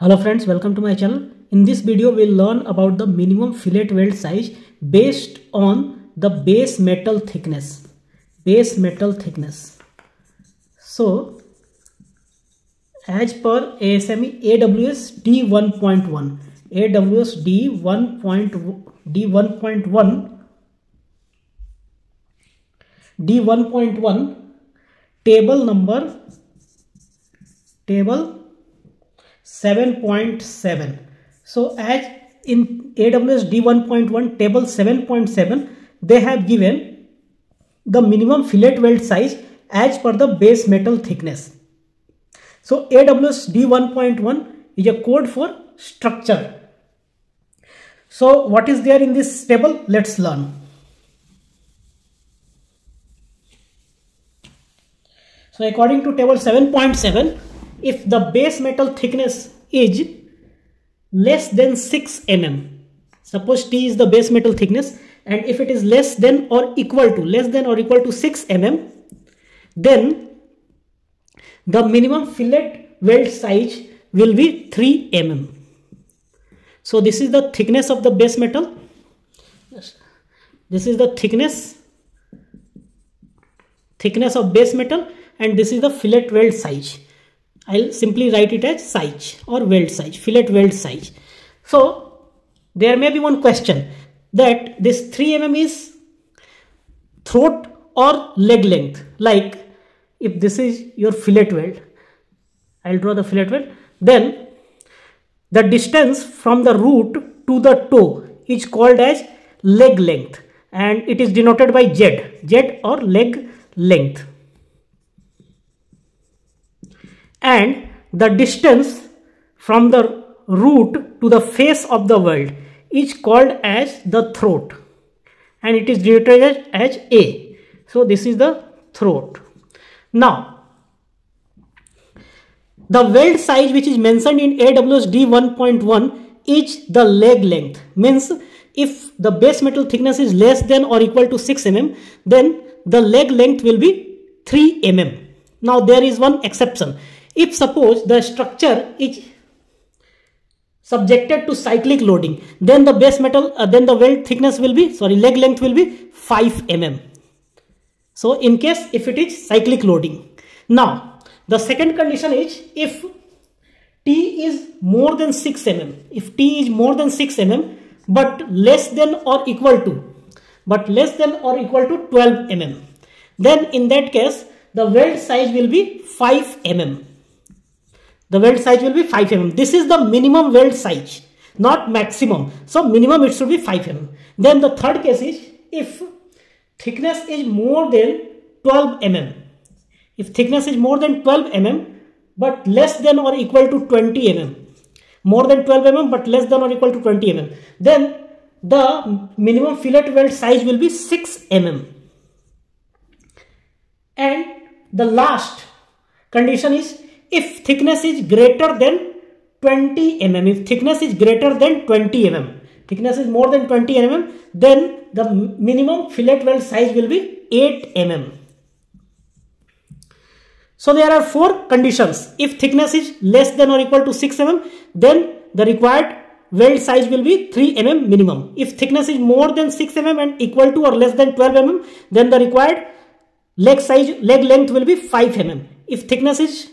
Hello friends, welcome to my channel. In this video, we'll learn about the minimum fillet weld size based on the base metal thickness. Base metal thickness. So, as per ASME AWS D1.1, AWS D1. D1.1 D1.1 table number table 7.7 so as in AWS D1.1 table 7.7 they have given the minimum fillet weld size as per the base metal thickness. So AWS D1.1 is a code for structure. So what is there in this table? Let's learn. So according to table 7.7 if the base metal thickness is less than 6 mm suppose t is the base metal thickness and if it is less than or equal to less than or equal to 6 mm then the minimum fillet weld size will be 3 mm. So this is the thickness of the base metal. This is the thickness thickness of base metal and this is the fillet weld size I'll simply write it as size or weld size, fillet weld size. So there may be one question that this 3 mm is throat or leg length. Like if this is your fillet weld, I'll draw the fillet weld. Then the distance from the root to the toe is called as leg length and it is denoted by Z, Z or leg length. And the distance from the root to the face of the weld is called as the throat and it is denoted as A. So this is the throat. Now the weld size which is mentioned in AWS D1.1 is the leg length means if the base metal thickness is less than or equal to 6 mm then the leg length will be 3 mm. Now there is one exception if suppose the structure is subjected to cyclic loading then the base metal uh, then the weld thickness will be sorry leg length will be 5 mm so in case if it is cyclic loading. Now the second condition is if t is more than 6 mm if t is more than 6 mm but less than or equal to but less than or equal to 12 mm then in that case the weld size will be 5 mm the weld size will be 5 mm. This is the minimum weld size, not maximum. So minimum it should be 5 mm. Then the third case is if thickness is more than 12 mm. If thickness is more than 12 mm but less than or equal to 20 mm. More than 12 mm but less than or equal to 20 mm. Then the minimum fillet weld size will be 6 mm. And the last condition is if thickness is greater than 20 mm if thickness is greater than 20 mm thickness is more than 20 mm then the minimum fillet weld size will be 8 mm. So there are four conditions. If thickness is less than or equal to 6 mm then the required weld size will be 3 mm minimum. If thickness is more than 6 mm and equal to or less than 12 mm then the required leg size leg length will be 5 mm. If thickness is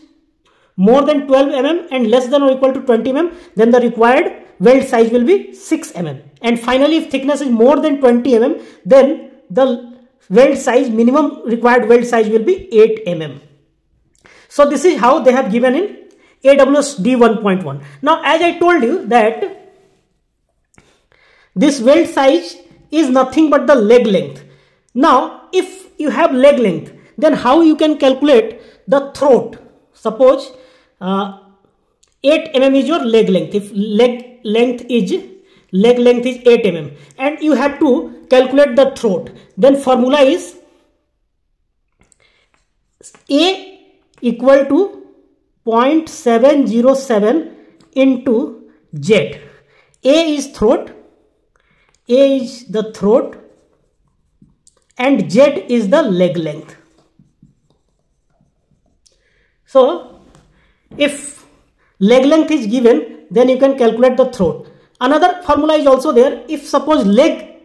more than 12 mm and less than or equal to 20 mm then the required weld size will be 6 mm and finally if thickness is more than 20 mm then the weld size minimum required weld size will be 8 mm so this is how they have given in AWS D1.1 now as I told you that this weld size is nothing but the leg length. Now if you have leg length then how you can calculate the throat suppose uh, 8 mm is your leg length. If leg length is leg length is 8 mm and you have to calculate the throat. Then formula is a equal to 0.707 into z. A is throat. A is the throat and z is the leg length so if leg length is given, then you can calculate the throat. Another formula is also there. If suppose leg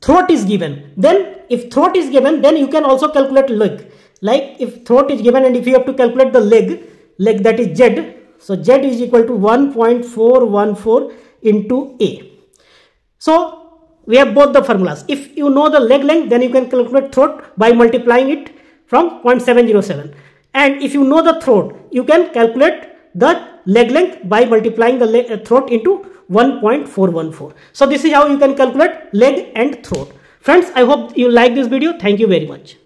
throat is given, then if throat is given, then you can also calculate leg. Like if throat is given and if you have to calculate the leg, leg that is Z, so Z is equal to 1.414 into A. So we have both the formulas. If you know the leg length, then you can calculate throat by multiplying it from 0.707. And if you know the throat, you can calculate the leg length by multiplying the leg, throat into 1.414. So this is how you can calculate leg and throat. Friends, I hope you like this video. Thank you very much.